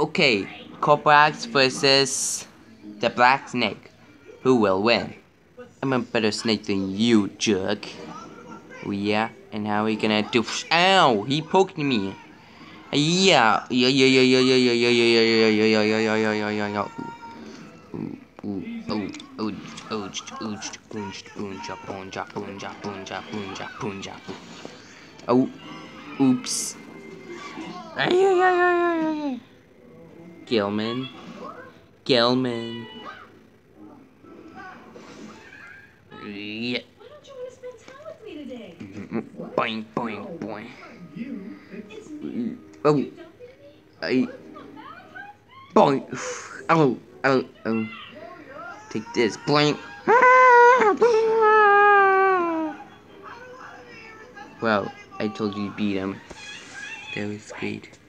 Okay, Corporax versus the Black Snake. Who will win? I'm a better snake than you, jerk. Oh yeah, and how are we gonna do? Ow! He poked me. Yeah, yeah, yeah, yeah, yeah, yeah, yeah, yeah, yeah, yeah, yeah, yeah, yeah, yeah, yeah, yeah, yeah, yeah. Ooh, ooh, ooh, ooh, ooh, ooh, boonja, boonja, boonja, boonja, boonja, boonja, boonja. Oh, oops. Ay, ay, ay, ay, ay, ay. Gilman. Gilman. Yeah. Boing, boing, boing. Oh. I. Boing. Oh, oh, oh. Take this. Boing. Well, I told you to beat him. That was great.